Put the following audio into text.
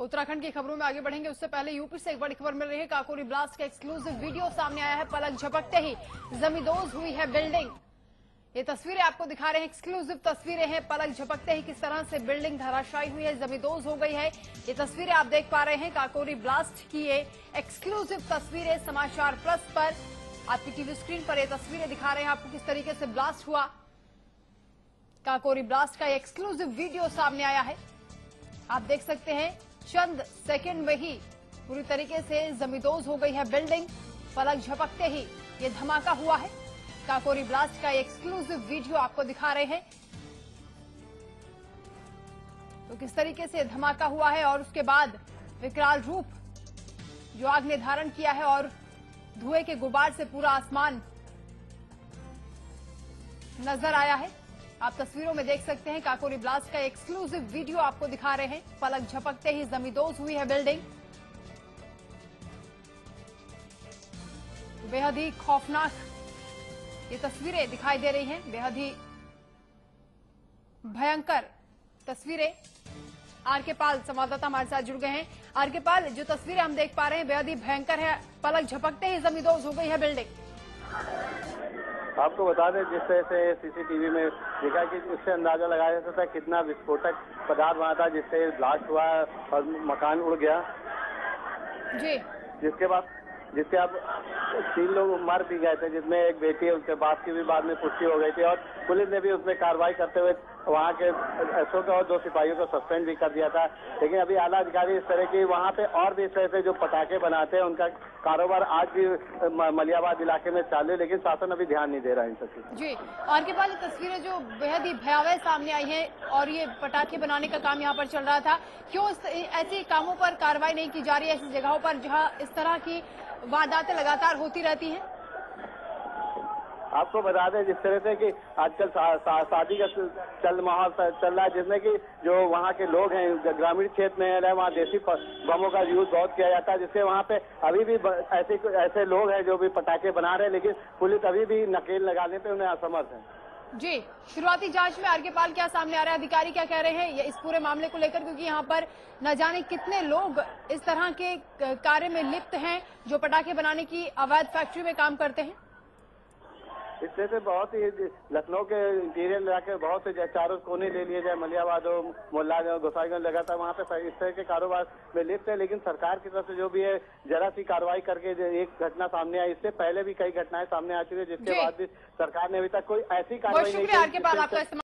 उत्तराखंड की खबरों में आगे बढ़ेंगे। उससे पहले यूपी से एक बड़ी खबर मिल रही है। काकोरी ब्लास्ट का एक्सक्लूसिव वीडियो सामने आया है। पलक झपकते ही जमींदोज हुई है बिल्डिंग। ये तस्वीरें आपको दिखा रहे हैं। एक्सक्लूसिव तस्वीरें हैं। पलक झपकते ही किस तरह से बिल्डिंग धराशायी हुई है। जमींदोज हो गई है। ये तस्वीरें आप देख पा रहे हैं। काकोरी ब्लास्ट की ये एक्सक्लूसिव तस्वीरें समाचार प्लस पर, आपकी टीवी स्क्रीन पर ये तस्वीरें दिखा रहे हैं। आपको किस तरीके से ब्लास्ट हुआ। काकोरी ब्लास्ट का एक्सक्लूसिव वीडियो सामने आया है। आप देख सकते हैं चंद सेकंड में ही पूरी तरीके से जमींदोज हो गई है बिल्डिंग। पलक झपकते ही ये धमाका हुआ है। काकोरी ब्लास्ट का एक्सक्लूसिव वीडियो आपको दिखा रहे हैं। तो किस तरीके से धमाका हुआ है और उसके बाद विकराल रूप जो आग ने धारण किया है और धुएँ के गुबार से पूरा आसमान नज़र आया है। आप तस्वीरों में देख सकते हैं काकोरी ब्लास्ट का एक्सक्लूसिव वीडियो आपको दिखा रहे हैं। पलक झपकते ही जमींदोज हुई है बिल्डिंग। बेहद ही खौफनाक ये तस्वीरें दिखाई दे रही हैं। बेहद ही भयंकर तस्वीरें आर के पाल संवाददाता हमारे साथ जुड़ गए हैं। आर के पाल, जो तस्वीरें हम देख पा रहे हैं, बेहद ही भयंकर है। पलक झपकते ही जमींदोज हो गई है बिल्डिंग। आपको बता दें जिस तरह से सीसीटीवी में देखा कि उससे अंदाज़ा लगाया जा सकता है कितना विस्फोटक पदार्थ वहाँ था जिससे ब्लास्ट हुआ और मकान उड़ गया। जी। जिसके बाद जिससे अब तीन लोग मर भी गए थे जिसमें एक बेटी है उसके बाप की भी बाद में पुष्टि हो गई थी और पुलिस ने भी उसमें कार्रवाई करते हुए वहाँ के एसओ के और दो सिपाहियों को सस्पेंड भी कर दिया था। लेकिन अभी आला अधिकारी इस तरह की वहाँ पे और भी इस तरह से जो पटाखे बनाते हैं, उनका कारोबार आज भी मलियाबाद इलाके में चालू है, लेकिन शासन अभी ध्यान नहीं दे रहा है इन सब चीज़ जी, और के पास तस्वीरें जो बेहद ही भयावह सामने आई है, और ये पटाखे बनाने का काम यहाँ पर चल रहा था, क्यों ऐसे कामों पर कार्रवाई नहीं की जा रही है, ऐसी जगहों पर जहाँ इस तरह की वारदातें लगातार होती रहती हैं? आपको बता दें जिस तरह से कि आजकल शा, शा, शादी का चल माहौल चल रहा है जिसमें कि जो वहाँ के लोग हैं ग्रामीण क्षेत्र में रहे वहाँ देसी बमों का यूज़ बहुत किया जाता है जिससे वहाँ पे अभी भी ऐसे ऐसे लोग हैं जो भी पटाखे बना रहे हैं लेकिन पुलिस अभी भी नकेल लगाने पे उन्हें असमर्थ है। जी शुरुआती जाँच में आर के पाल क्या सामने आ रहा है अधिकारी क्या कह रहे हैं इस पूरे मामले को लेकर क्योंकि यहाँ पर न जाने कितने लोग इस तरह के कार्य में लिप्त हैं जो पटाखे बनाने की अवैध फैक्ट्री में काम करते हैं। इससे से बहुत ही लखनऊ के इंटीरियर इलाके बहुत से चारों कोने ले लिए जाए मलियाबाद हो मोहल्ला हो गोसाईगंज लगातार वहाँ पे इस तरह के कारोबार में लिप्त है लेकिन सरकार की तरफ़ से जो भी है जरा सी कार्रवाई करके एक घटना सामने आई इससे पहले भी कई घटनाएँ सामने आ चुकी है जिसके बाद भी सरकार ने अभी तक कोई ऐसी कार्रवाई नहीं की